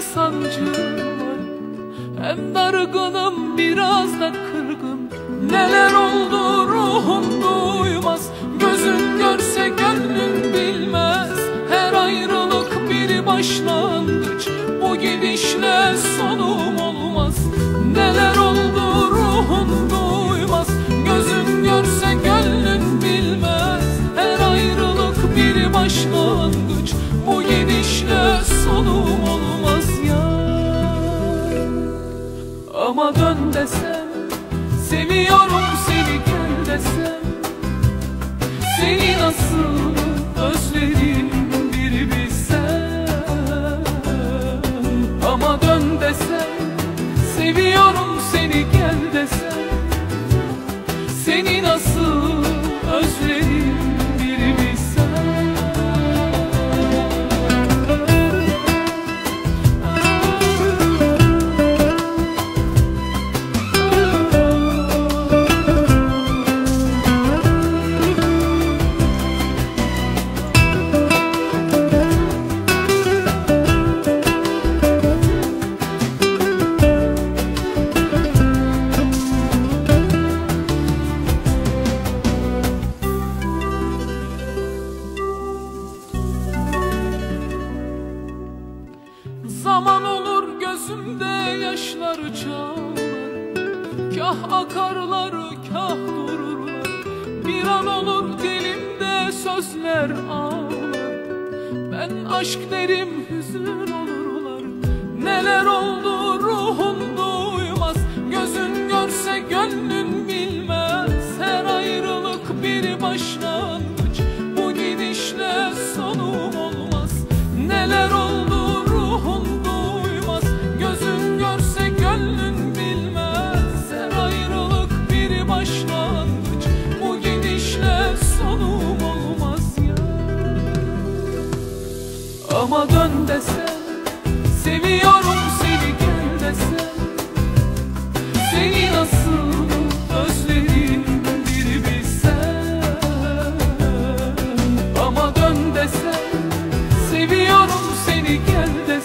yar sancı var. Hem dargınım biraz da kırgın Neler oldu ruhum duymaz. Gözün görse gönlün bilmez. Her ayrılık bir başlangıç. Bu gidişle sonum olmaz. Neler oldu ruhum duymaz. Gözün görse gönlün bilmez. Her ayrılık bir başlangıç. Bu gidişle sonum olmaz Ama dön desem seni Zaman olur gözümde yaşlar çağlar. Kah akarlar kah dururlar Bir an olur dilimde sözler ağlar. Ben aşk derim hüzün olurlar. Neler oldu ruhum duymaz. Gözün görse gönlün bilmez. Her ayrılık bir başlangıç Arkama dön desen Seviyorum seni gel desen Seni nasıl özledim bir bilsen Ama dön desen Seviyorum seni gel desen